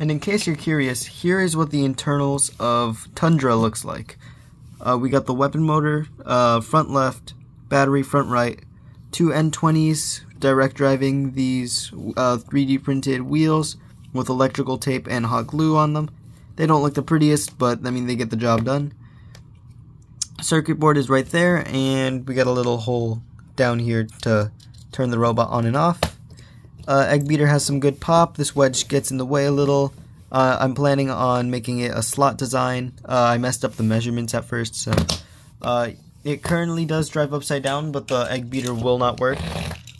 And in case you're curious, here is what the internals of Tundra looks like. Uh, we got the weapon motor, uh, front left, battery front right, two N20s direct driving these uh, 3D printed wheels with electrical tape and hot glue on them. They don't look the prettiest, but I mean they get the job done. Circuit board is right there, and we got a little hole down here to turn the robot on and off. Uh, Egg Beater has some good pop. This wedge gets in the way a little. Uh, I'm planning on making it a slot design. Uh, I messed up the measurements at first, so uh, it currently does drive upside down, but the Egg Beater will not work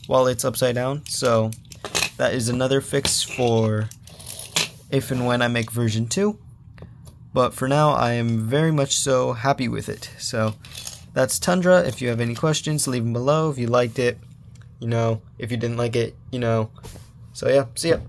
while it's upside down. So that is another fix for if and when I make version 2. But for now, I am very much so happy with it. So that's Tundra. If you have any questions, leave them below. If you liked it, you know. If you didn't like it, you know. So yeah, see ya.